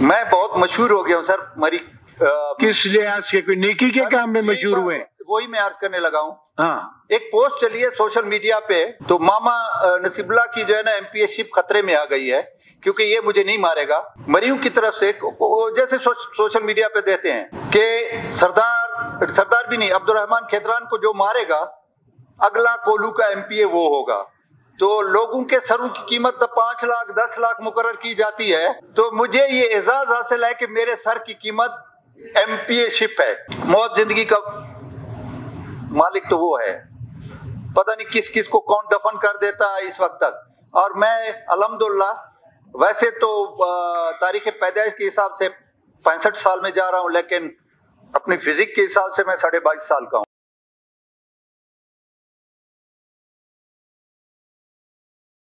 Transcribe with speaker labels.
Speaker 1: मैं बहुत मशहूर हो गया हूँ सर। मरी
Speaker 2: किस लिहाज से? कोई नेकी के काम में मशहूर हुए?
Speaker 1: वही मैं अर्ज़ करने लगा हूँ।
Speaker 2: हाँ।
Speaker 1: एक पोस्ट चली है सोशल मीडिया पे तो मामा नसीबुल्ला की जो है ना एमपीएशिप खतरे में आ गई है क्योंकि ये मुझे नहीं मारेगा। मरियम की तरफ़ से जैसे सो, सोशल मीडिया पे देते हैं कि सरदार सरदार भी नहीं अब्दुलरहमान खेतरान को जो मारेगा अगला कोलू का एमपीए वो होगा। तो लोगों के सरों की कीमत तो पाँच लाख, दस लाख मुकर की जाती है। तो मुझे ये एजाज हासिल है कि मेरे सर की कीमत एमपीए शिप है। मौत ज़िंदगी का मालिक तो वो है। पता नहीं किस किस को कौन दफन कर देता है इस वक्त तक। और मैं अलहमदुल्ला वैसे तो तारीख पैदाइश के हिसाब से पैंसठ साल में जा रहा हूँ, लेकिन अपनी फिजिक के हिसाब से मैं साढ़े बाईस साल का हूँ।